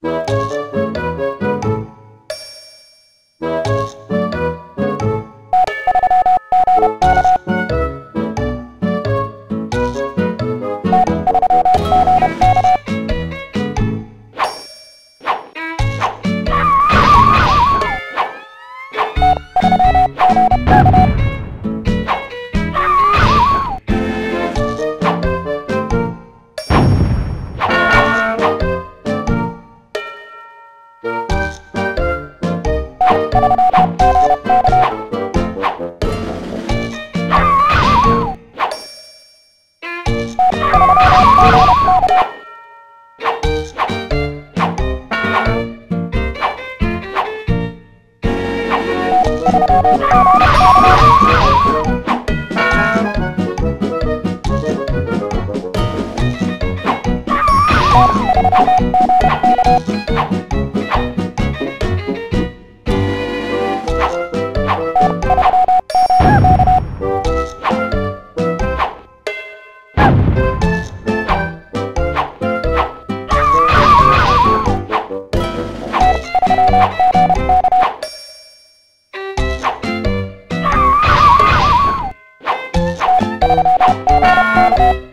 Música Thank Música